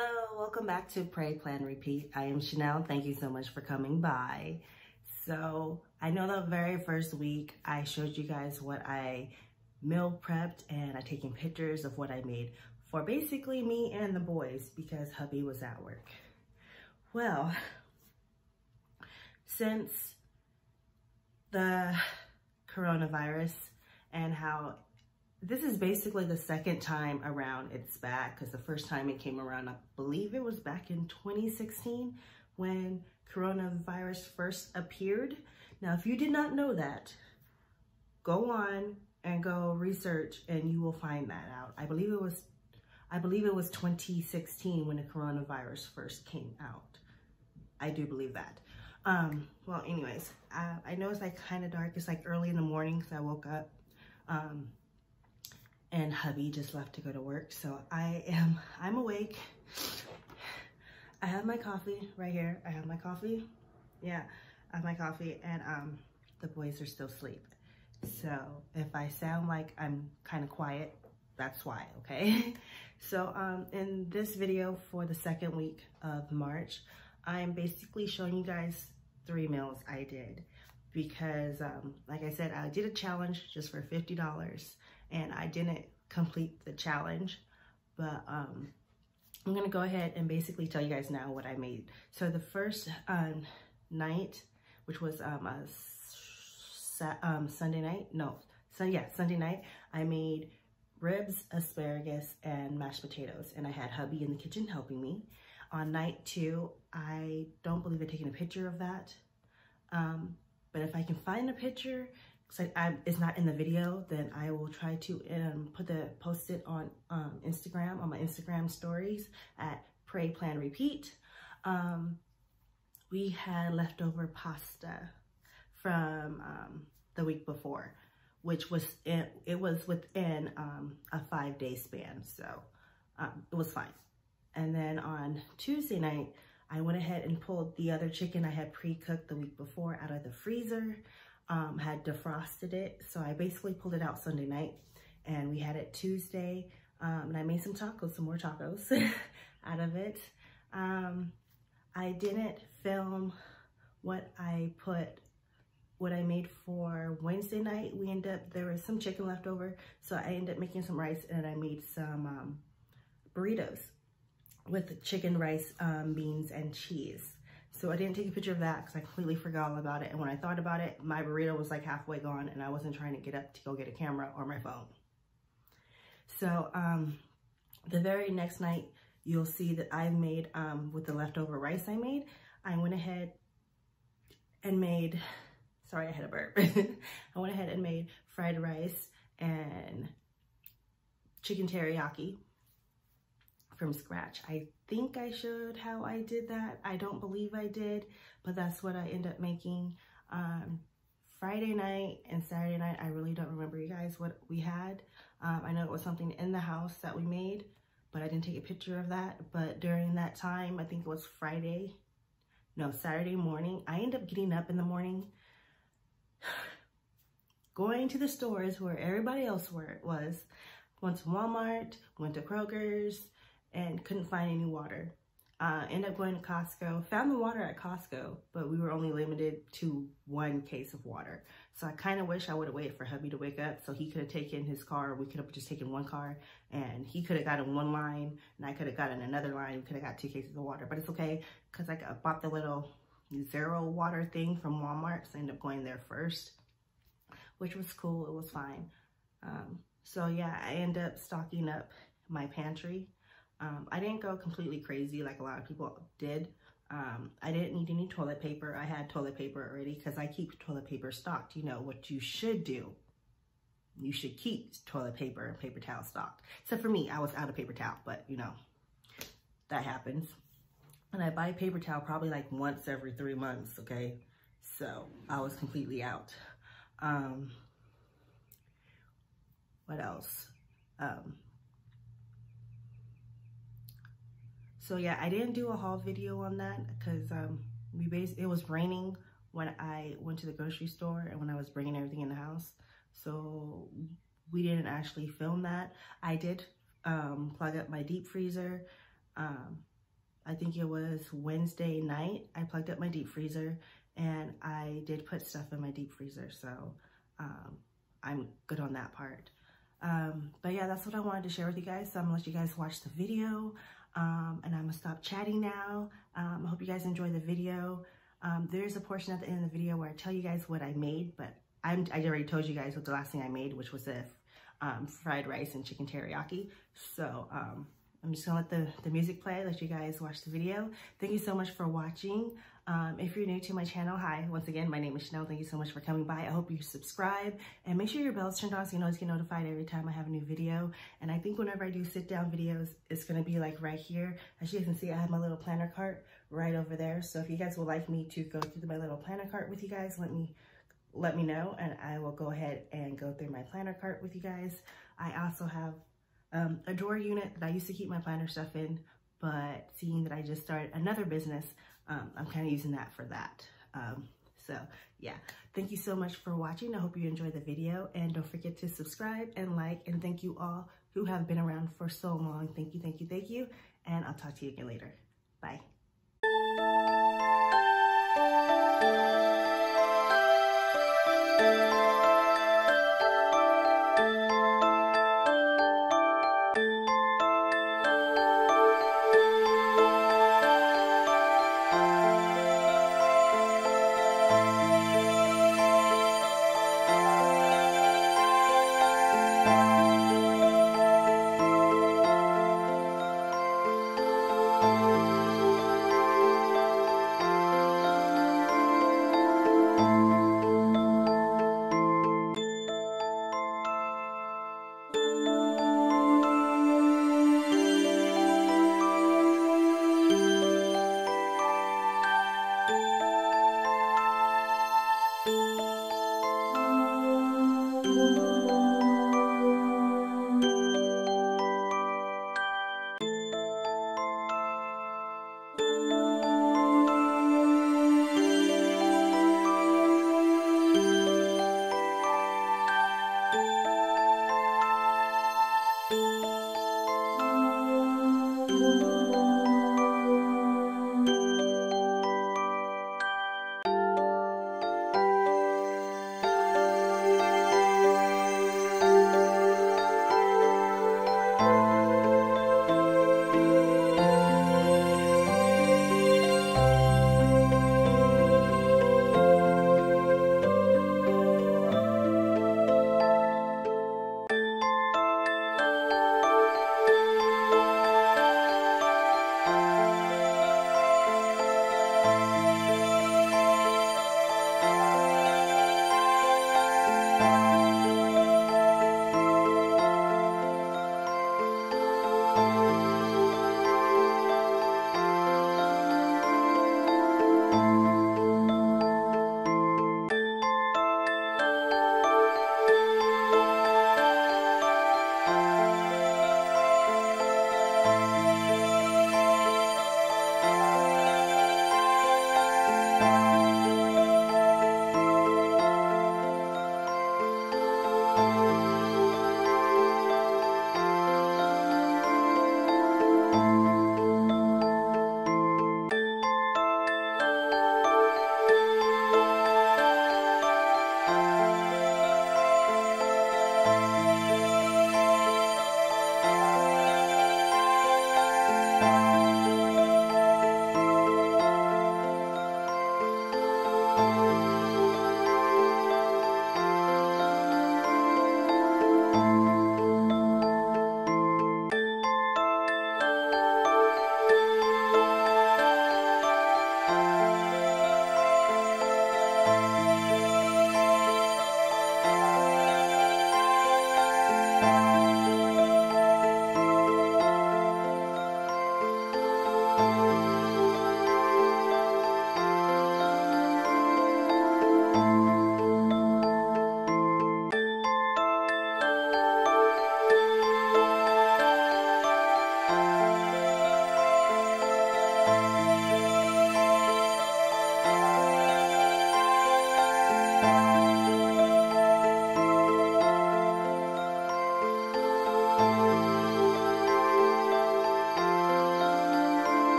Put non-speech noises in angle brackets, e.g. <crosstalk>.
Hello, welcome back to Pray, Plan, Repeat. I am Chanel. Thank you so much for coming by. So I know the very first week I showed you guys what I meal prepped and I taken pictures of what I made for basically me and the boys because hubby was at work. Well, since the coronavirus and how this is basically the second time around it's back because the first time it came around, I believe it was back in 2016 when coronavirus first appeared. Now, if you did not know that, go on and go research and you will find that out. I believe it was I believe it was 2016 when the coronavirus first came out. I do believe that. Um, well, anyways, I, I know it's like kind of dark. It's like early in the morning because I woke up. Um, and hubby just left to go to work. So I am, I'm awake. I have my coffee right here. I have my coffee. Yeah, I have my coffee and um, the boys are still asleep. So if I sound like I'm kind of quiet, that's why, okay? <laughs> so um, in this video for the second week of March, I'm basically showing you guys three meals I did because um, like I said, I did a challenge just for $50 and I didn't complete the challenge, but um, I'm gonna go ahead and basically tell you guys now what I made. So the first um, night, which was um, a um, Sunday night, no, so yeah, Sunday night, I made ribs, asparagus, and mashed potatoes, and I had hubby in the kitchen helping me. On night two, I don't believe I've taken a picture of that, um, but if I can find a picture, so I, it's not in the video, then I will try to um, put the post it on um, Instagram, on my Instagram stories at Pray, Plan, Repeat. Um, we had leftover pasta from um, the week before, which was, it was within um, a five day span. So um, it was fine. And then on Tuesday night, I went ahead and pulled the other chicken I had pre-cooked the week before out of the freezer um, had defrosted it. So I basically pulled it out Sunday night and we had it Tuesday. Um, and I made some tacos, some more tacos <laughs> out of it. Um, I didn't film what I put, what I made for Wednesday night. We ended up, there was some chicken left over. So I ended up making some rice and I made some um, burritos with chicken, rice, um, beans, and cheese. So I didn't take a picture of that because I completely forgot all about it. And when I thought about it, my burrito was like halfway gone and I wasn't trying to get up to go get a camera or my phone. So um, the very next night, you'll see that I made, um, with the leftover rice I made, I went ahead and made, sorry, I had a burp. <laughs> I went ahead and made fried rice and chicken teriyaki from scratch. I think I showed how I did that. I don't believe I did, but that's what I end up making. Um, Friday night and Saturday night, I really don't remember you guys what we had. Um, I know it was something in the house that we made, but I didn't take a picture of that. But during that time, I think it was Friday, no, Saturday morning, I end up getting up in the morning, <sighs> going to the stores where everybody else were, It was, went to Walmart, went to Kroger's, and couldn't find any water. Uh, ended up going to Costco, found the water at Costco, but we were only limited to one case of water. So I kind of wish I would have waited for hubby to wake up so he could have taken his car. We could have just taken one car and he could have gotten one line and I could have gotten another line. We could have got two cases of water, but it's okay because I bought the little zero water thing from Walmart. So I ended up going there first, which was cool. It was fine. Um, so yeah, I ended up stocking up my pantry um, I didn't go completely crazy like a lot of people did. Um, I didn't need any toilet paper. I had toilet paper already because I keep toilet paper stocked. You know, what you should do, you should keep toilet paper and paper towel stocked. Except for me, I was out of paper towel, but you know, that happens. And I buy paper towel probably like once every three months, okay? So I was completely out. Um, what else? Um, So yeah, I didn't do a haul video on that because um, we bas it was raining when I went to the grocery store and when I was bringing everything in the house. So we didn't actually film that. I did um, plug up my deep freezer. Um, I think it was Wednesday night, I plugged up my deep freezer and I did put stuff in my deep freezer. So um, I'm good on that part. Um, but yeah, that's what I wanted to share with you guys. So I'm gonna let you guys watch the video um, and I'm gonna stop chatting now. Um, I hope you guys enjoy the video. Um, there's a portion at the end of the video where I tell you guys what I made, but I'm, I already told you guys what the last thing I made, which was the um, fried rice and chicken teriyaki. So um, I'm just gonna let the, the music play, let you guys watch the video. Thank you so much for watching. Um, if you're new to my channel, hi, once again, my name is Chanel. Thank you so much for coming by. I hope you subscribe and make sure your bell's turned on so you always get notified every time I have a new video. And I think whenever I do sit down videos, it's gonna be like right here. As you can see, I have my little planner cart right over there. So if you guys would like me to go through my little planner cart with you guys, let me let me know and I will go ahead and go through my planner cart with you guys. I also have um, a drawer unit that I used to keep my planner stuff in, but seeing that I just started another business, um, I'm kind of using that for that. Um, so yeah, thank you so much for watching. I hope you enjoyed the video and don't forget to subscribe and like and thank you all who have been around for so long. Thank you, thank you, thank you. And I'll talk to you again later. Bye.